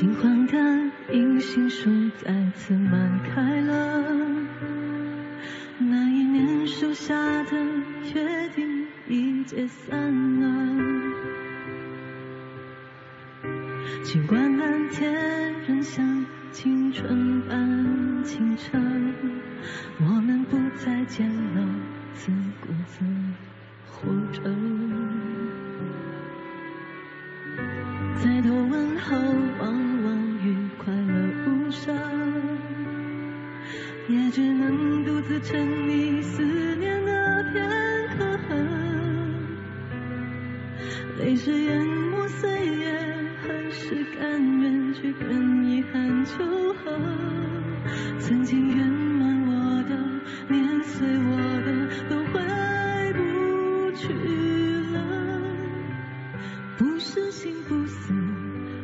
金黄的银杏树再次满开了，那一年树下的约定已解散了。尽管蓝天仍像青春般清澈，我们不再见了，自顾自活着。再多问候，忘也只能独自沉溺思念的片刻，泪水淹没岁月，何时甘愿去跟遗憾求和？曾经圆满我的，碾碎我的，都回不去了。不是心不死，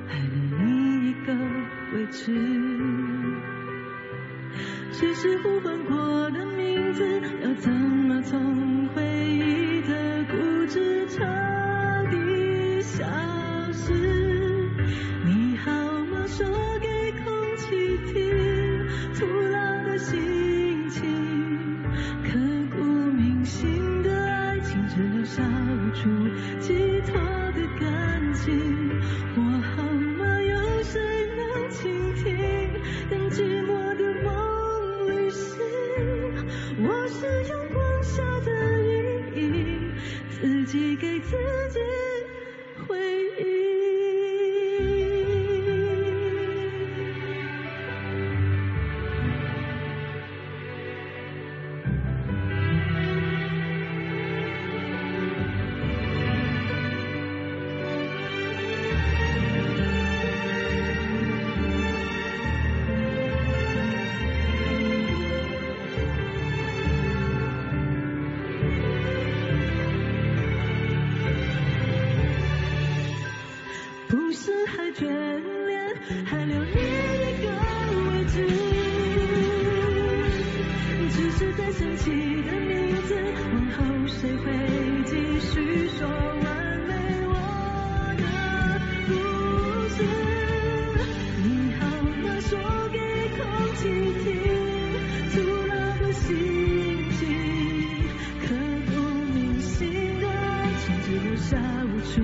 爱了你一个位置，只是呼唤过的名字，要怎么从回忆的固执自己回忆。眷恋，还留你一个位置，只是再想起的名字，往后谁会继续说完美我的故事？你好吗？说给空气听，徒劳的心情，刻骨铭心的爱情，只留下无处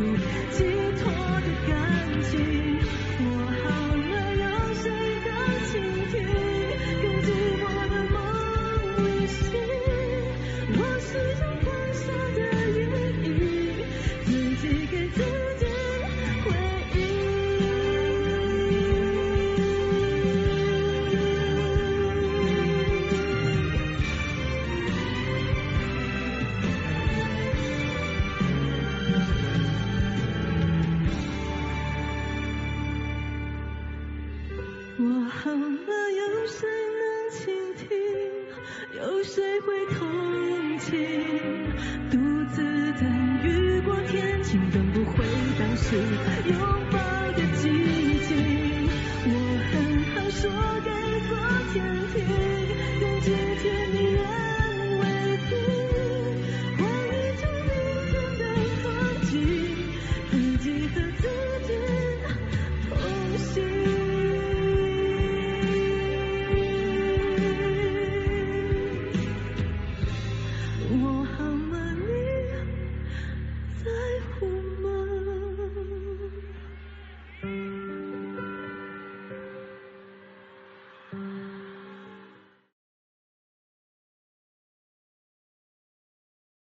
好了？有谁能倾听？有谁会同情？独自等雨过天晴，等不回当时拥抱